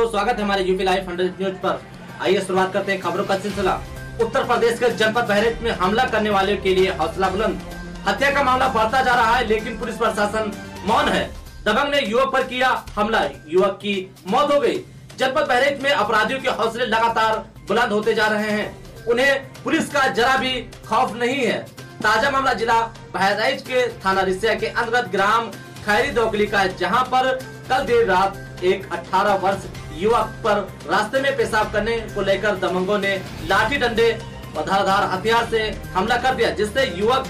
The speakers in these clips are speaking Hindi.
दोस्तों स्वागत है हमारे यूपी लाइव हंड्रेड न्यूज़ पर। आइए शुरुआत करते हैं खबरों का सिलसिला। उत्तर प्रदेश के जनपद बहरेच में हमला करने वाले के लिए हौसला बुलंद। हत्या का मामला बढ़ता जा रहा है लेकिन पुलिस प्रशासन मौन है। दबंग ने युवक पर किया हमला। युवक की मौत हो गई। जनपद बहरेच में अपराधियों के हौसले लगातार बुलंद होते जा रहे हैं। उन्हें पुलिस का जरा भी खौफ नहीं है। ताज़ा मामला जिला बहराइच के थाना रिसिया के अंतर्गत ग्राम खैरी दोगली का है, जहाँ पर कल देर रात एक 18 वर्ष युवक पर रास्ते में पेशाब करने को लेकर दबंगों ने लाठी डंडे और धारदार हथियार से हमला कर दिया, जिससे युवक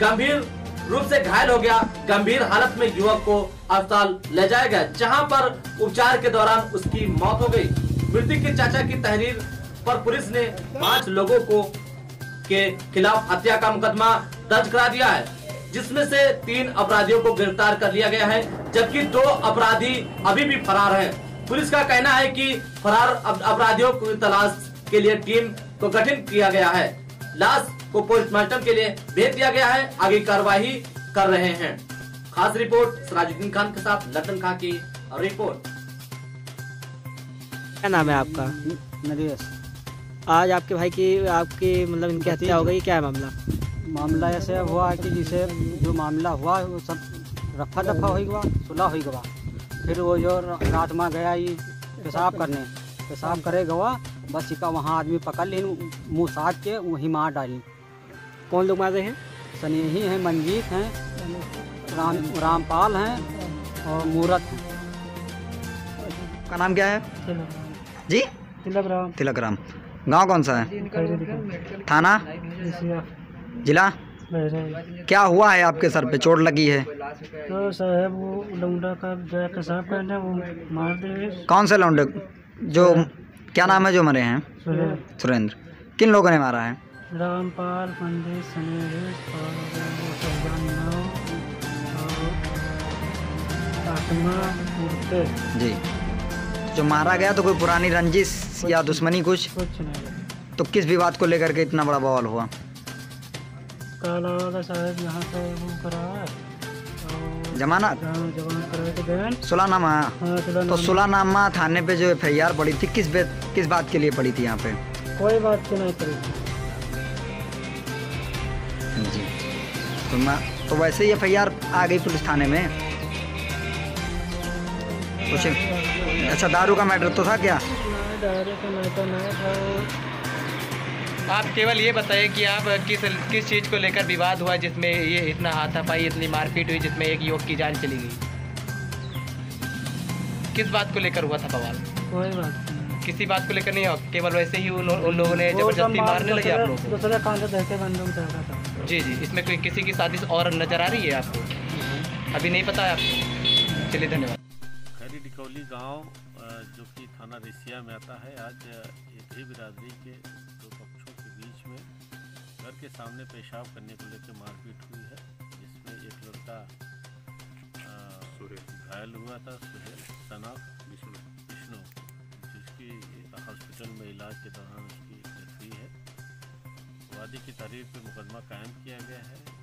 गंभीर रूप से घायल हो गया। गंभीर हालत में युवक को अस्पताल ले जाया गया, जहाँ पर उपचार के दौरान उसकी मौत हो गई। मृतक के चाचा की तहरीर पर पुलिस ने पाँच लोगों को के खिलाफ हत्या का मुकदमा दर्ज करा दिया है, जिसमें से तीन अपराधियों को गिरफ़्तार कर लिया गया है। जबकि दो अपराधी अभी भी फरार हैं। पुलिस का कहना है कि फरार अपराधियों की तलाश के लिए टीम को गठित किया गया है। लाश को पोस्टमार्टम के लिए भेज दिया गया है। आगे कार्रवाई कर रहे हैं। खास रिपोर्ट सराजुद्दीन खान के साथ लखन खान की रिपोर्ट। क्या नाम है आपका? नरेश। आज आपके भाई की आपकी मतलब इनकी हत्या हो गई क्या है मामला? मामला ऐसे हुआ है कि जिसे जो मामला हुआ वो सब रफा दफ़ा हो गया सुलह हो गया फिर वो जो रात में गया ये पेशाब करने पेशाब करे गवा बस इका वहाँ आदमी पकड़ ली मुँह साध के वहीं मार डाली। कौन लोग मारे हैं? स्नेही हैं मंजीत हैं राम रामपाल हैं और मूरत हैं। का नाम क्या है? जी? तिलक राम। तिलक राम। गाँव कौन सा है? थाना? जिला? क्या हुआ है आपके सर पे? चोट लगी है? तो साहब वो लौंडा का जो पेशाब करने वो मार दे। कौन से लौंडे? जो क्या नाम है जो मरे हैं? सुरेंद्र। किन लोगों ने मारा है? रामपाल पंडित सनेश जी। जो मारा गया तो कोई पुरानी रंजिश या दुश्मनी कुछ? कुछ नहीं। तो किस विवाद को लेकर के इतना बड़ा बवाल हुआ? काला वाला साहब यहाँ पे वो करा है जमानत। सुलानामा। हाँ चलो तो सुलानामा थाने पे जो एफ़ आई आर पड़ी थी किस बे, किस बात के लिए पड़ी थी यहाँ पे? कोई बात की नहीं करेगी जी। तो मैं तो वैसे ही एफ़ आई आर आ गई पुलिस थाने में। कुछ अच्छा दारू का मैटर तो था क्या? दारू का तो नहीं था। आप केवल ये बताइए कि आप किस किस चीज़ को लेकर विवाद हुआ जिसमें ये इतना हाथापाई इतनी मारपीट हुई जिसमें एक युवक की जान चली गई? किस बात को लेकर हुआ था बवाल? कोई बात नहीं। किसी बात को लेकर नहीं हुआ? केवल वैसे ही उन, उन लोगों ने ज़बरदस्ती मारने लगे आप लोगों को? जी जी। इसमें कोई किसी की साजिश और नज़र आ रही है आपको? अभी नहीं पता है आपको? चलिए धन्यवाद। खैरी डिकौली गाँव जो कि थाना रिसिया में आता है आज एक ही बिरादरी के घर के सामने पेशाब करने को लेकर मारपीट हुई है। जिसमें एक लड़का घायल हुआ था सुहेल सनाफ विष्णु विष्णु जिसकी हॉस्पिटल में इलाज के दौरान उसकी डेथ हुई है। वादी की तारीफ़ पर मुकदमा कायम किया गया है।